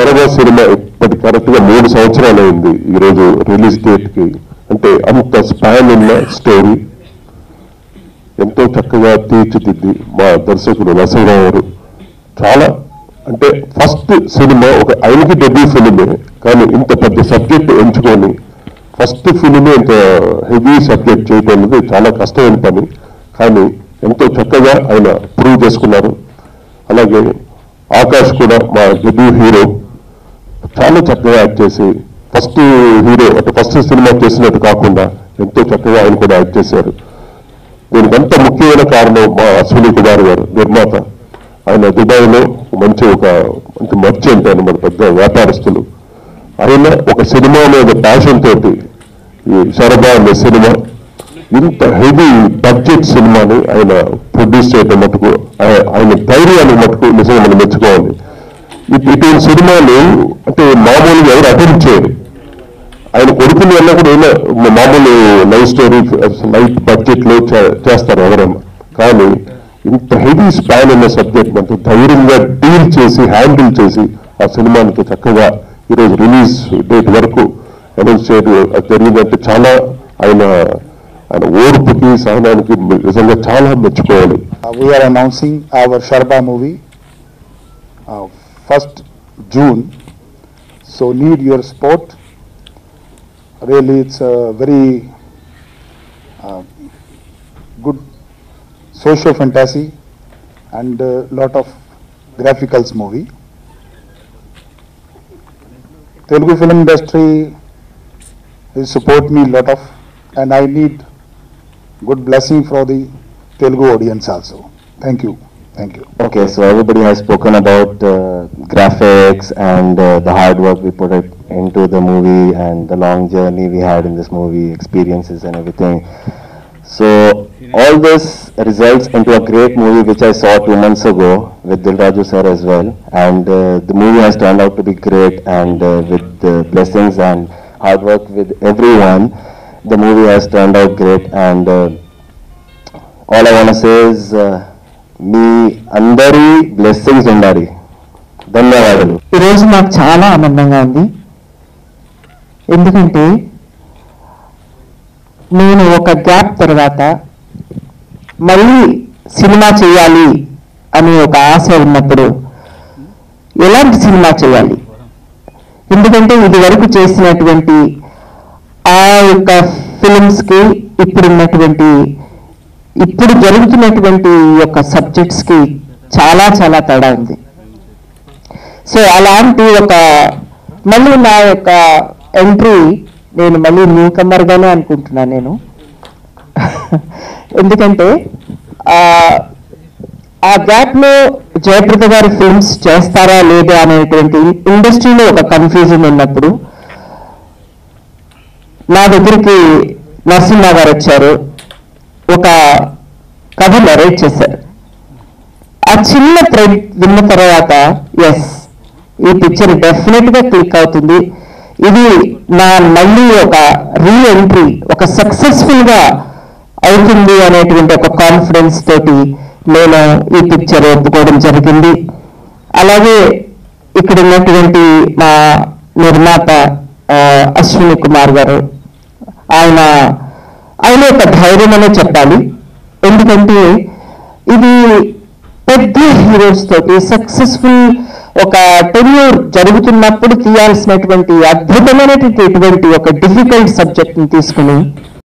త్వరగా సినిమా ఇప్పటి కరెక్ట్గా మూడు సంవత్సరాలు అయింది ఈరోజు రిలీజ్ డేట్కి అంటే అంత స్పాన్ ఉన్న స్టోరీ. ఎంతో చక్కగా తీర్చిదిద్ది మా దర్శకుడు నరసింహరావు గారు. చాలా అంటే ఫస్ట్ సినిమా ఒక ఆయనకి డెబ్యూ ఫిలిమే కానీ ఇంత పెద్ద సబ్జెక్ట్ ఎంచుకొని ఫస్ట్ ఫిలిమే ఇంత హెవీ సబ్జెక్ట్ చేయడం అనేది చాలా కష్టమైన పని. కానీ ఎంతో చక్కగా ఆయన ప్రూవ్ చేసుకున్నారు. అలాగే ఆకాష్ కూడా మా డెబ్యూ హీరో. చాలా చక్కగా యాక్ట్ చేసి ఫస్ట్ హీరో అంటే ఫస్ట్ సినిమా చేసినట్టు కాకుండా ఎంతో చక్కగా ఆయన కూడా యాక్ట్ చేశారు. దీనికి ముఖ్యమైన కారణం మా అశ్విని కుమార్ గారు నిర్మాత. ఆయన దుబాయ్లో మంచి ఒక మంచి మర్చెంట్ అనమాట పెద్ద వ్యాపారస్తులు. ఆయన ఒక సినిమా మీద ప్యాషన్ తోటి ఈ శరభా అనే సినిమా ఇంత హెవీ బడ్జెట్ సినిమాని ఆయన ప్రొడ్యూస్ చేయడం మటుకు ఆయన ధైర్యాన్ని మటుకు నిజంగా మనం మెచ్చుకోవాలి. ఇటువంటి సినిమాలు అంటే మామూలుగా ఎవరు అటెండ్ చేయరు. ఆయన కొడుకులు వల్ల కూడా ఏమో మామూలు లైవ్ స్టోరీ లైట్ బడ్జెట్లో చేస్తారు ఎవరైనా కానీ ఇంత హెవీ స్పాన్ ఉన్న సబ్జెక్ట్ మనతో ధైర్యంగా డీల్ చేసి హ్యాండిల్ చేసి ఆ సినిమానికి చక్కగా ఈరోజు రిలీజ్ డేట్ వరకు అనౌన్స్ చేయడం జరిగిందంటే చాలా ఆయన ఆయన ఓర్పుకి సహనానికి నిజంగా చాలా మెచ్చుకోవాలి. We are announcing our షర్బా movie 1st June. So need your support. Really, it's a very uh, good social fantasy and a lot of graphics movie. Telugu film industry will support me a lot of and I need good blessing for the Telugu audience also. Thank you. Thank you. Okay, so everybody has spoken about uh, graphics and uh, the hard work we put into the movie and the long journey we had in this movie, experiences and everything. So all this results into a great movie which I saw two months ago with Dilraju sir as well. And uh, the movie has turned out to be great and uh, with the blessings and hard work with everyone, the movie has turned out great. And uh, all I want to say is, uh, me andari blessings undari. ధన్యవాదాలు ఈరోజు నాకు చాలా ఆనందంగా ఉంది. ఎందుకంటే నేను ఒక gap తర్వాత మళ్ళీ సినిమా చేయాలి అని ఒక ఆశ ఉన్నప్పుడు ఎలాంటి సినిమా చేయాలి? ఎందుకంటే ఇది వరకు చేసినటువంటి ఆ యొక్క ఫిలిమ్స్కి ఇప్పుడున్నటువంటి ఇప్పుడు జరుగుతున్నటువంటి ఈ యొక్క సబ్జెక్ట్స్కి చాలా చాలా తేడా ఉంది. సో అలాంటి ఒక మళ్ళీ నా యొక్క ఎంట్రీ నేను మళ్ళీ న్యూ కమర్గానే అనుకుంటున్నాను నేను. ఎందుకంటే ఆ, గ్యాప్లో జయప్రద గారి ఫిల్మ్స్ చేస్తారా లేదా అనేటువంటి ఇండస్ట్రీలో ఒక కన్ఫ్యూజన్ ఉన్నప్పుడు నా దగ్గరికి నరసింహ గారు వచ్చారు. ఒక కథ నరేట్ చేశారు. ఆ చిన్న థ్రెడ్ విన్న తర్వాత ఎస్ ఈ పిక్చర్ డెఫినెట్గా క్లిక్ అవుతుంది. ఇది నా మళ్ళీ ఒక రీ ఎంట్రీ ఒక సక్సెస్ఫుల్గా అవుతుంది అనేటువంటి ఒక కాన్ఫిడెన్స్ తోటి నేను ఈ పిక్చర్ ఒప్పుకోవడం జరిగింది. అలాగే ఇక్కడ ఉన్నటువంటి మా నిర్మాత అశ్విని కుమార్ గారు. ఆయన ఆయన యొక్క ధైర్యం అనే చెప్పాలి. ఎందుకంటే ఇది పెద్ద హీరోస్ తోటి సక్సెస్ఫుల్ ఒక టెన్యూర్ జరుగుతున్నప్పుడు తీయాల్సినటువంటి అద్భుతమైనటువంటి ఇటువంటి ఒక డిఫికల్ట్ సబ్జెక్ట్ని తీసుకుని